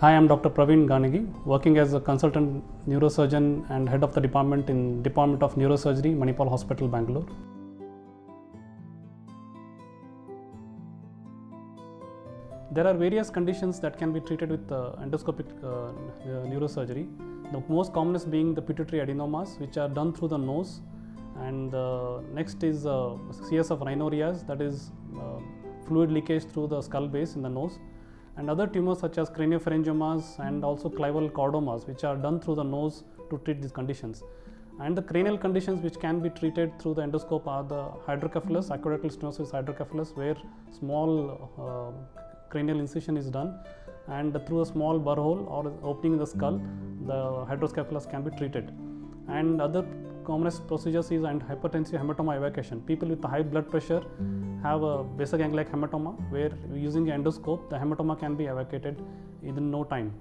Hi, I'm Dr. Praveen Ganigi, working as a consultant neurosurgeon and head of the department in Department of Neurosurgery, Manipal Hospital, Bangalore. There are various conditions that can be treated with uh, endoscopic uh, neurosurgery. The most commonest being the pituitary adenomas, which are done through the nose, and uh, next is uh, CSF rhinorrheas, that is uh, fluid leakage through the skull base in the nose, and other tumors such as craniopharyngiomas and also clival chordomas, which are done through the nose to treat these conditions. And the cranial conditions which can be treated through the endoscope are the hydrocephalus, aqueductal stenosis hydrocephalus, where small uh, cranial incision is done and through a small burr hole or opening in the skull, the hydrocephalus can be treated. And other commonest procedures is and hypertensive hematoma evacuation. People with high blood pressure have a basal ganglia hematoma where using endoscope, the hematoma can be evacuated in no time.